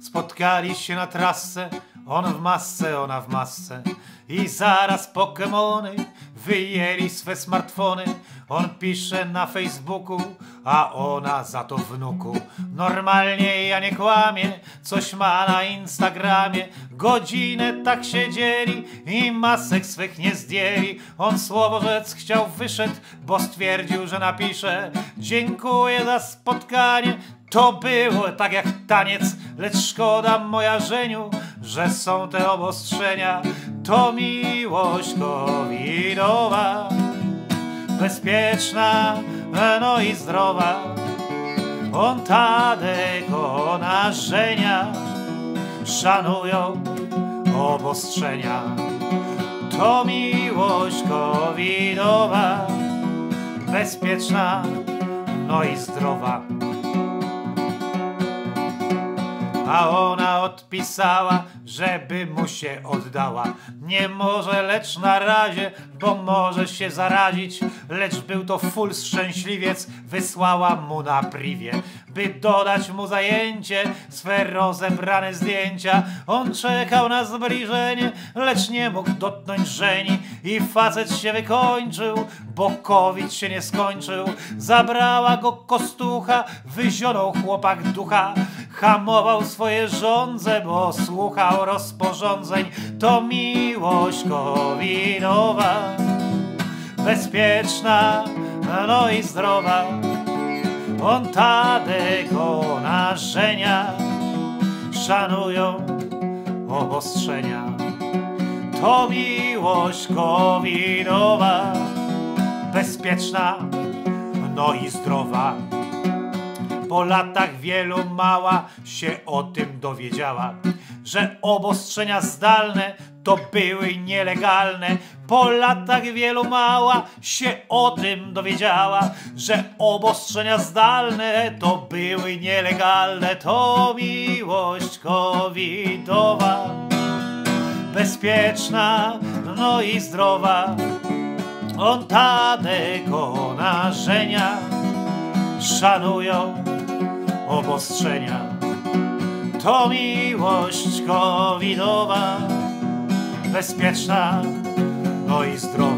Spotkali się na trasce, on w masce, ona w masce. I zaraz Pokemony wyjęli swe smartfony. On pisze na Facebooku, a ona za to wnuku. Normalnie ja nie kłamie, coś ma na Instagramie. Godzinę tak siedzieli i masek swych nie zdjęli. On słowo rzec chciał wyszedł, bo stwierdził, że napisze. Dziękuję za spotkanie, to było tak jak taniec, lecz szkoda moja żeniu, że są te obostrzenia. To miłość covidowa, bezpieczna, no i zdrowa. On Tadek, ona Żenia, szanują obostrzenia. To miłość covidowa, bezpieczna, no i zdrowa. A ona odpisała, żeby mu się oddała. Nie może, lecz na razie, bo może się zarazić. Lecz był to full szczęśliwiec, wysłała mu na privie, by dodać mu zajęcie, swe rozebrane zdjęcia. On czekał na zbliżenie, lecz nie mógł dotknąć żeni i facet się wykończył, bo COVID się nie skończył. Zabrała go kostucha, wyzionął chłopak ducha, hamował swoje żądze, bo słuchał rozporządzeń. To miłość covidowa, bezpieczna, no i zdrowa. On Tadek, ona Żenia, szanują obostrzenia. To miłość covidowa, bezpieczna, no i zdrowa. Po latach wielu mała się o tym dowiedziała, że obostrzenia zdalne to były nielegalne. Po latach wielu mała się o tym dowiedziała, że obostrzenia zdalne to były nielegalne. To miłość covidowa, bezpieczna, no i zdrowa. On Tadek, ona Żenia, szanują obostrzenia. To miłość covidowa, bezpieczna, no i zdrowa.